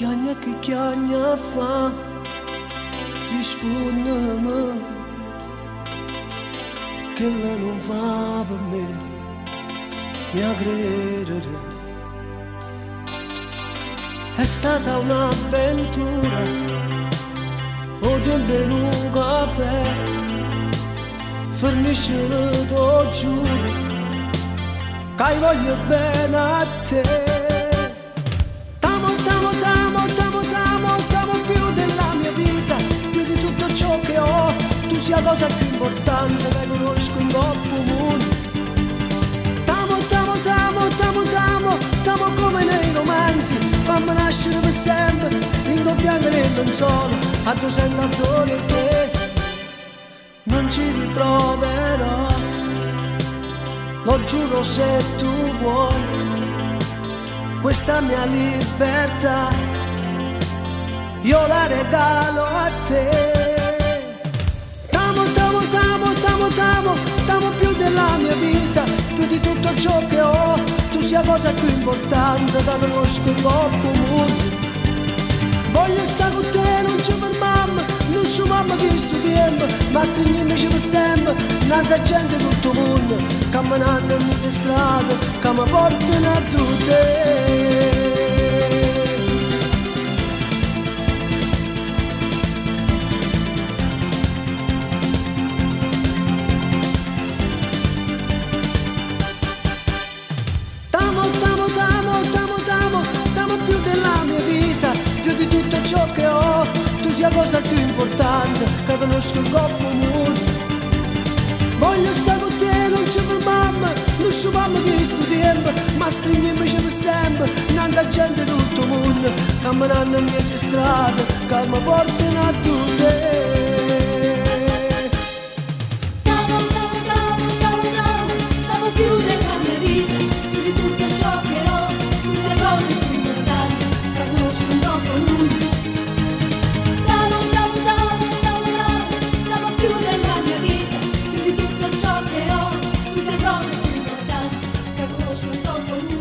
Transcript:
Chiagna che chiagna fa, rispondimi che la non fa per me, mi a credere. È stata un'avventura, o tempo in un caffè, fornisce lo giuro, che voglio bene a te. La cosa più importante che conosco in coppo mondo. T'amo, t'amo, t'amo, t'amo, t'amo, t'amo come nei romanzi, fammi nascere per sempre, in doppiando nel lenzuolo, a 200 ore e te, non ci riproverò, lo giuro se tu vuoi questa mia libertà, io la regalo a te. Della mia vita, più di tutto ciò che ho, tu sia cosa più importante da conosco il corpo mondo. Voglio stare con te, non ci fermiamo, non so mamma che studiamo, ma stringiamoci per sempre, innanzi a gente tutto mondo, camminando in mezzo strada, che mi portano a tutte. Cosa più importante, che conosco il corpo mondo. Voglio stare con te, non ci fermiamo, non sciupamo che studiamo, ma stringiamoci per sempre, innanzi a gente di tutto il mondo, camminando in mezzo strada, mi portano a tutte. Cũng.